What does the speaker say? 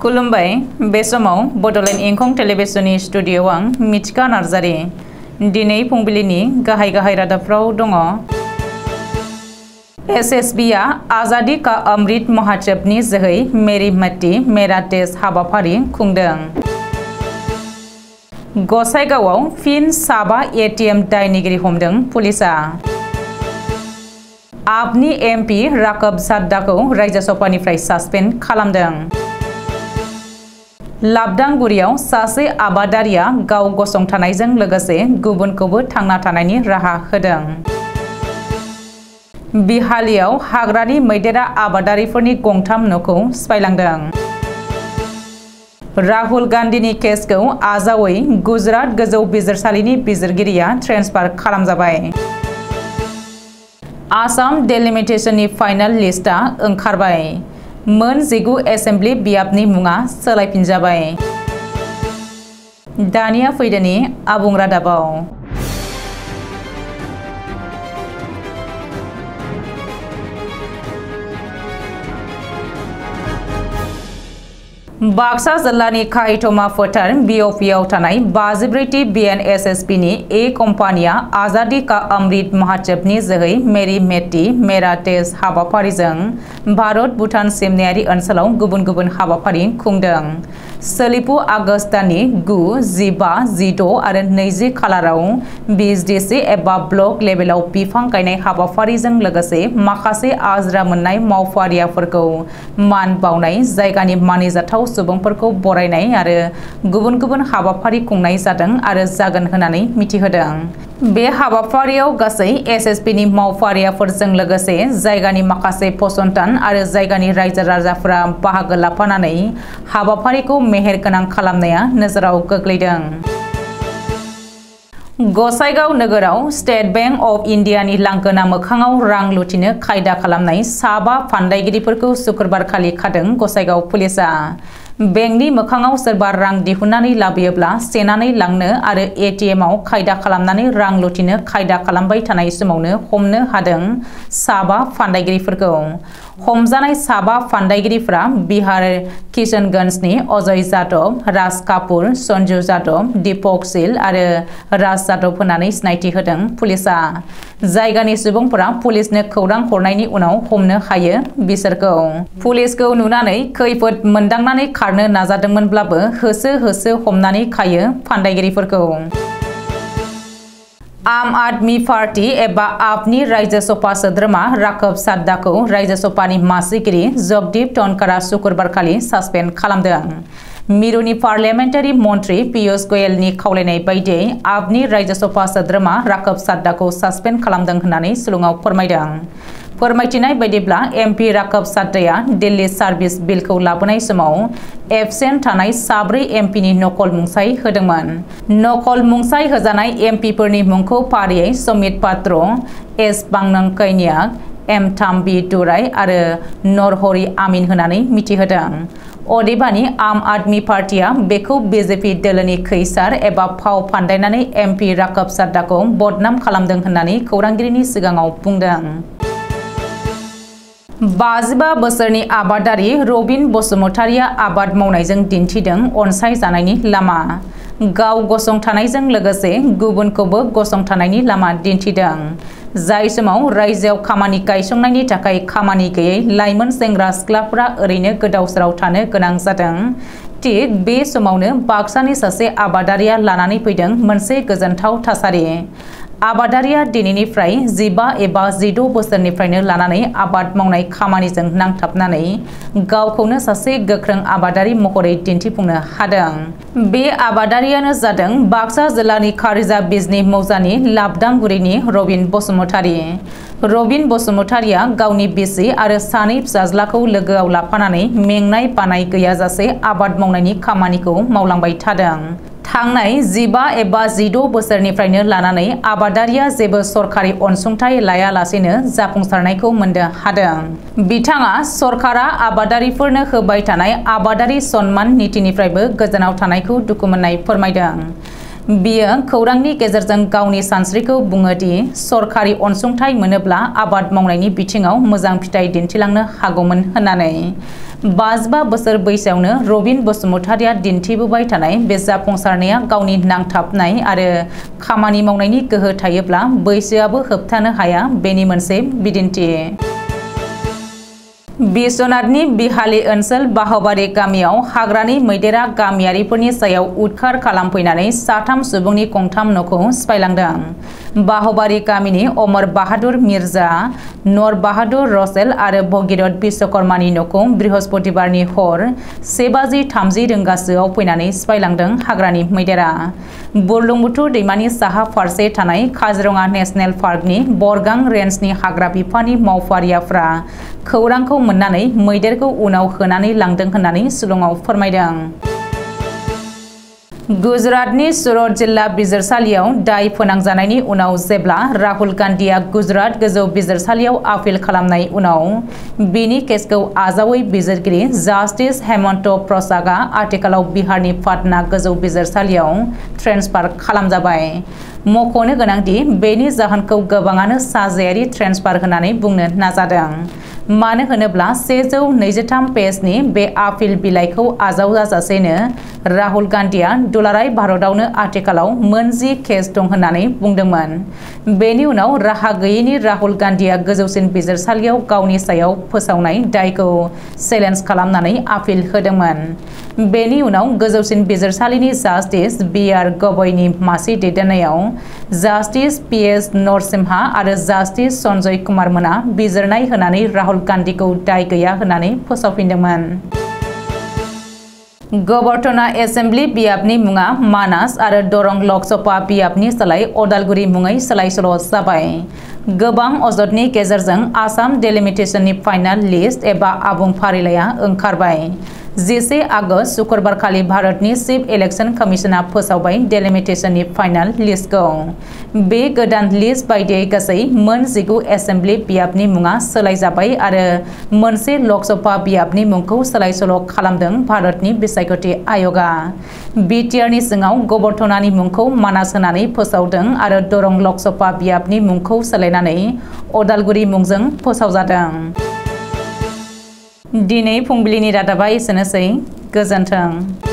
खुलुमबाय बे समाव बड'लेण्ड इंखं टेलिभिजननि स्टुडिअ'आव आं मिथिका नार्जारि दिनै फुंबिलिनि गाहाय गाहाय रादाबफ्राव दङ एसएसबिआ आज़ादी का अमृत महोत्सवनि जोहै मेरी मट्टी मेरा देश हाबाफारि खुंदों गसाइगावआव फिन साबा एटिएम दायनिगिरि हमदों पुलिसा आपनि एमपि राकब साद्दाखौ रायजो सभानिफ्राय सासपेन्ड खालामदों लाबदांगुरियाव सासे आबादारिया गाव गसंथानायजों लोगोसे गुबुनखौबो थांना थानायनि राहा होदों। बिहालियाव हाग्रानि मैदेरा आबादारिफोरनि गंथाम न'खौ सिफायलांदों। राहुल गान्धीनि केसखौ आजावै गुजरात गोजौ बिजिरसालिनि बिजिरगिरिया ट्रेन्सफार खालामजाबाय। आसाम डेलिमिटेशननि फाइनाल लिस्टआ ओंखारबाय। मोन जिगु एसेम्ब्लि बियाबनि मुङा सोलायफिनजाबाय। दानिया फैदोनि आबुं रादाबाव। बाक्सा जिल्लानि काहिथमा फोथार बिअपिआव थानाय बाजिब्रैथि बिएनएसएसपिनि ए कम्पानिया आज़ादी का अमृत महोत्सवनि जोहै मेरी मेटी मेरा टेज हाबाफारिजों भारत भुटान सिमनायारि ओनसोलाव गुबुन गुबुन हाबाफारि खुंदों। सोलिफु आगस्त दाननि गु, जिबा, जिद' आरो नैजि खालाराव बिएसडिसि एबा ब्लक लेभेलाव बिफां गायनाय हाबाफारिजों लोगोसे माखासे आजिरा मोननाय मान बावनाय जायगानि मानिजाथाव सुबुंफोरखौ बरायनाय आरो गुबुन गुबुन हाबाफारि खुंनाय जादों बे हाबाफारियाव गासै एसएसपिनि मावफारियाफोरजों लोगोसे जायगानि माखासे फसंथान आरो जायगानि रायजो राजाफोरा बाहागो लाफानानै हाबाफारिखौ मेहेरगोनां खालामनाया नोजोराव गोग्लैदों गसाइगाव नोगोराव स्टेट बेंक अफ इन्डियानि लांगोना मोखाङाव रां लुथिनो खायदा खालामनाय साबा फान्दायगिरिफोरखौ सुक्रुबारखालि खादों गसाइगाव पुलिसा बेंकनि मोखाङाव सोरबा रां दिहुननानै लाबोयोब्ला सेनानै लांनो आरो एटिएमआव खायदा खालामनानै रां लुथिनो खायदा खालामबाय थानाय समावनो हमनो हादों साबा फान्दायगिरिफोरखौ हमजानाय साबा फान्दायगिरिफ्रा बिहार किशनगन्जनि अजय जादव, राज कापुर, सन्जु जादव, दीपक सिल आरो राज जादव होननानै सिनायथि होदों पुलिसा जायगानि सुबुंफोरा पुलिसनो खौरां हरनायनि उनाव हमनो हायो बिसोरखौ। पुलिसखौ नुनानै खैफोद मोनदांनानै खारनो नाजादोंमोनब्लाबो होसो होसो हमनानै खायो फान्दायगिरिफोरखौ। आम आदमी पार्टी एबा आपनि रायजो सभा सोद्रोमा राघव साद्दाखौ रायजो सभानि मासिगिरि जगदीप टनकारा शुक्रबारखालि सासपेन्ड खालामदों। मिरुनि पार्लियामेन्टारि मन्त्रि पियुष गोयलनि खावलायनाय बायदियै आपनि रायजो सभा सोद्रोमा राघव साद्दाखौ सासपेन्ड खालामदों होननानै सुलुङाव फोरमायदों। फोरमायथिनाय बायदिब्ला एमपि राघव साद्दाया दिल्ली सार्भिस बिलखौ लाबोनाय समाव एबसेन्ट थानाय साब्रै एमपिनि नकल मुंसाइ होदोंमोन। नकल मुंसाइ होजानाय एमपिफोरनि मुंखौ फारियै समित पात्र, एस बांनं एम थाम्बि दुराय आरो नरहरि आमिन होननानै मिथिहोदों। अदेबानि आम आदमी पार्टिया बेखौ बिजेपि दोलोनि खैसार एबा फाव फान्दायनानै एमपि राघव साद्दाखौ बदनाम खालामदों होननानै खौरांगिरिनि सिगाङाव बुंदों। बाजिबा बोसोरनि आबादारि रबिन बसुमतारिया आबाद मावनायजों दिन्थिदों अनसायजानायनि लामा। गाव गसंथानायजों लोगोसे गुबुनखौबो गसंथानायनि लामा दिन्थिदों, जाय समाव रायजोआव खामानि गायसंनायनि थाखाय खामानि गैयै लाइमोन सेंग्रा सिख्लाफोरा ओरैनो गोदाव थानो गोनां जादों। थिग बे समावनो बाक्सानि सासे आबादारिया लानानै फैदों मोनसे गोजोनथाव थासारि। आबादारिया दिनैनिफ्राय जिबा एबा जिद' बोसोरनिफ्रायनो लानानै आबाद मावनाय खामानिजों नांथाबनानै गावखौनो सासे गोख्रों आबादारि महरै दिन्थिफुंनो हादों। बे आबादारियानो जादों बाक्सा जिल्लानि कारिजा बिजनि मौजानि लाबदांगुरिनि रबिन बसुमतारी। रबिन बसुमतारिया गावनि बिसि आरो सानै फिसाज्लाखौ लोगोआव लाफानानै मेंनाय बानाय गैयाजासे आबाद मावनायनि खामानिखौ मावलांबाय थादों। थांनाय जिबा एबा जिद' बोसोरनिफ्रायनो लानानै आबादारिया जेबो सरखारि अनसुंथाइ लायालासेनो जाफुंसारनायखौ मोननो हादों। बिथाङा सरकारा आबादारिफोरनो होबाय थानाय आबादारि सन्मान नीतिनिफ्रायबो गोजानाव थानायखौ दुखु मोननाय फोरमायदों। बियो खौरांनि गेजेरजों गावनि सानस्रिखौ बुङो दि सरखारि अनसुंथाइ मोनोब्ला आबाद मावनायनि बिथिङाव मोजां फिथाइ दिन्थिलांनो हागौमोन होननानै। बाजिबा बोसोर बैसोआवनो रबिन बसुमतारिया दिन्थिबोबाय थानाय बे नांथाबनाय आरो खामानि मावनायनि गोहो थायोब्ला बैसोआबो होबथानो हाया बेनि मोनसे बिदिन्थि। बिश्वनाथनि बिहाली ओनसोल बाहबारि गामियाव हाग्रानि मैदेरा गामियारिफोरनि सायाव उदखार खालामफैनानै साथाम सुबुंनि गंथाम न'खौ सिफायलांदों। बाहबारि गामिनि अमर बाहादुर मिर्ज़ा, नर बाहादुर रसेल आरो भगिरत बिश्वकर्मानि न'खौ बृहस्पतिबारनि हर से बाजि थामजि रिंगासोआव फैनानै सिफायलांदों हाग्रानि मैदेरा। बुरलुंबुथुर दैमानि साहा फारसे थानाय काजिरङा नेशनेल पार्कनि बरगां रेन्जनि हाग्रा बिफाननि मावफारियाफ्रा खौरांखौ मोननानै मैदेरखौ उनाव होनानै लांदों होननानै शिलंआव फोरमायदों। गुजरातनि सुरत जिल्ला बिजिरसालियाव दाय फोनांजानायनि उनाव जेब्ला राहुल गान्धीया गुजरात गोजौ बिजिरसालियाव आपिल खालामनाय उनाव, बिनि केसखौ आजावै बिजिरगिरि जास्टिस हेमन्त प्रसादआ आथिखालाव बिहारनि पाटना गोजौ बिजिरसालियाव ट्रेन्सफार खालामजाबाय। मख'नो गोनांदि बेनि जाहोनखौ गोबाङानो साजायारि ट्रेन्सफार होननानै बुंनो नाजादों। मानो होनोब्ला सेजौ नैजिथाम पेजनि बे आपिल बिलाइखौ आजावजाजासेनो राहुल गान्धीया दुलाराय भारतआवनो आथिखालाव मोनजि केस दं होननानै बुंदोंमोन राहा गैयैनि राहुल गान्धीया गोजौसिन बिजिरसालियाव गावनि सायाव फोसावनाय दायखौ चेलेन्ज खालामनानै आपिल होदोंमोन बेनि उनाव गोजौसिन बिजिरसालिनि जास्टिस बि आर गगৈनि मासि दैदेननायाव जास्टिस पि एस नरसिम्हा आरो जास्टिस सन्जय कुमार मोना बिजिरनाय होनानै राहुल गान्धीखौ दाय गैया होननानै फोसावफिनदोंमोन गबर्टना एसेम्ब्लि बियाबनि मुङा मानास आरो दरं लकसभा बियाबनि सोलाय अदालगुरि मुङै सोलाय सोल' जाबाय। गोबां अजदनि गेजेरजों आसाम डेलिमिटेसननि फाइनाल लिस्ट एबा आबुं फारिलाइया ओंखारबाय। जिसे आगस्ट शुक्रबारखालि भारतनि चिफ इलेक्शन कमिशना फोसावबाय डेलिमिटेसननि फाइनाल लिस्टखौ। बे गोदान लिस्ट बायदियै गासै मोन जिगु एसेम्ब्लि बियाबनि मुङा सोलायजाबाय आरो मोनसे लकसभा बियाबनि मुंखौ सोलाय सोल' खालामदों भारतनि बिसायख'थि आय'गा बिटिआरनि सिङाव गबर्टनानि मुंखौ मानास होनानै फोसावदों आरो दरं लकसभा बियाबनि मुंखौ सोलायनानै अदालगुरि मुंजों फोसावजादों। दिनै फुंबिलिनि रादाबा एसेनोसै। गोजोन्थों।